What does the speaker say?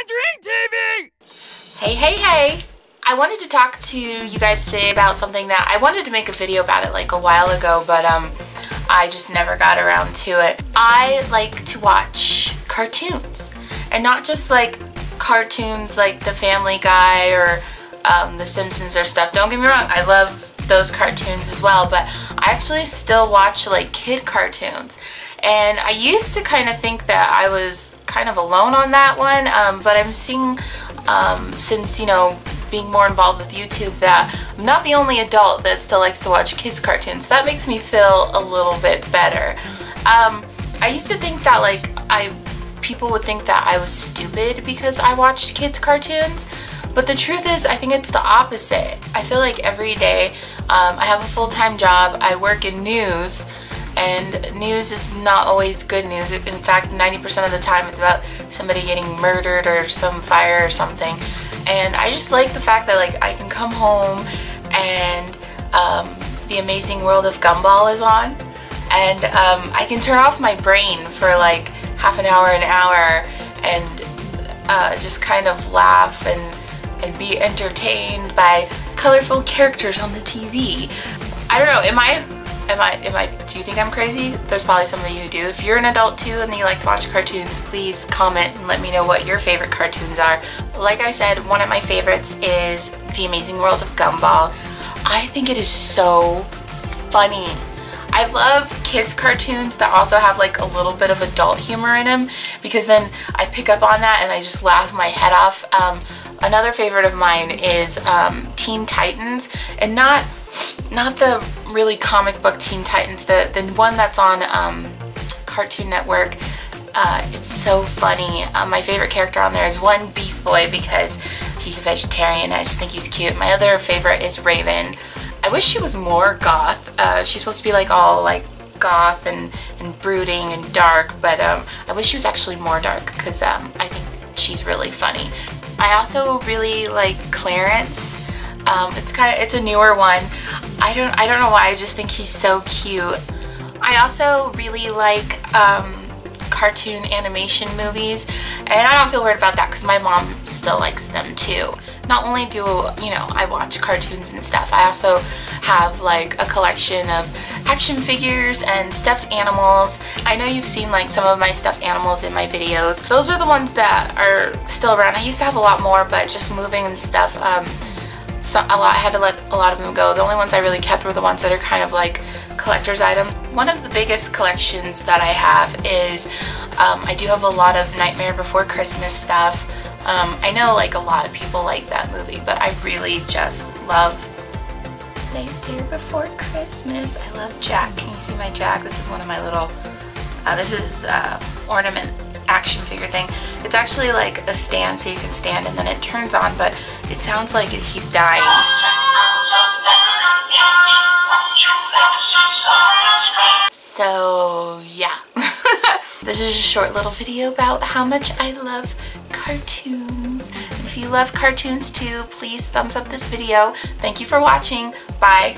Tangerine TV! Hey, hey, hey! I wanted to talk to you guys today about something that I wanted to make a video about it like a while ago, but um, I just never got around to it. I like to watch cartoons, and not just like cartoons like The Family Guy or um, The Simpsons or stuff. Don't get me wrong, I love those cartoons as well, but I actually still watch like kid cartoons. And I used to kind of think that I was kind of alone on that one, um, but I'm seeing um, since, you know, being more involved with YouTube that I'm not the only adult that still likes to watch kids cartoons. So That makes me feel a little bit better. Um, I used to think that like I people would think that I was stupid because I watched kids cartoons, but the truth is I think it's the opposite. I feel like every day um, I have a full-time job, I work in news, and news is not always good news. In fact, 90% of the time it's about somebody getting murdered or some fire or something. And I just like the fact that like I can come home and um, the amazing world of Gumball is on and um, I can turn off my brain for like half an hour, an hour and uh, just kind of laugh and, and be entertained by colorful characters on the TV. I don't know, am I Am I, am I, do you think I'm crazy? There's probably some of you who do. If you're an adult too and you like to watch cartoons, please comment and let me know what your favorite cartoons are. Like I said, one of my favorites is The Amazing World of Gumball. I think it is so funny. I love kids cartoons that also have like a little bit of adult humor in them because then I pick up on that and I just laugh my head off. Um, another favorite of mine is um, Teen Titans and not not the really comic book Teen Titans, the, the one that's on um, Cartoon Network. Uh, it's so funny. Uh, my favorite character on there is one Beast Boy because he's a vegetarian. I just think he's cute. My other favorite is Raven. I wish she was more goth. Uh, she's supposed to be like all like goth and, and brooding and dark, but um, I wish she was actually more dark because um, I think she's really funny. I also really like Clarence. Um, it's kind of it's a newer one. I don't I don't know why I just think he's so cute. I also really like um, cartoon animation movies and I don't feel weird about that because my mom still likes them too. Not only do you know I watch cartoons and stuff, I also have like a collection of action figures and stuffed animals. I know you've seen like some of my stuffed animals in my videos. Those are the ones that are still around. I used to have a lot more but just moving and stuff um, so a lot, I had to let a lot of them go. The only ones I really kept were the ones that are kind of like collector's items. One of the biggest collections that I have is um, I do have a lot of Nightmare Before Christmas stuff. Um, I know like a lot of people like that movie, but I really just love Nightmare Before Christmas. I love Jack. Can you see my Jack? This is one of my little, uh, this is uh, ornament action figure thing. It's actually like a stand so you can stand and then it turns on, but it sounds like he's dying. So yeah. this is a short little video about how much I love cartoons. You love cartoons too, please thumbs up this video. Thank you for watching. Bye.